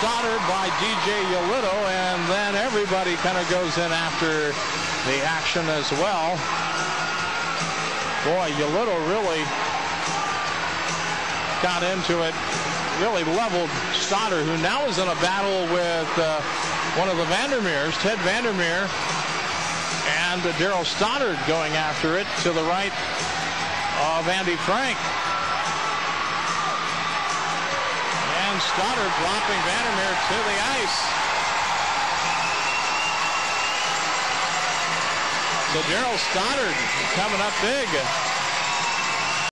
Stoddard by DJ Jelitto, and then everybody kind of goes in after the action as well. Boy, Jelitto really got into it, really leveled Stoddard, who now is in a battle with uh, one of the Vandermeers, Ted Vandermeer, and uh, Darrell Stoddard going after it to the right of Andy Frank. Stoddard dropping Vandermeer to the ice. So Darrell Stoddard coming up big.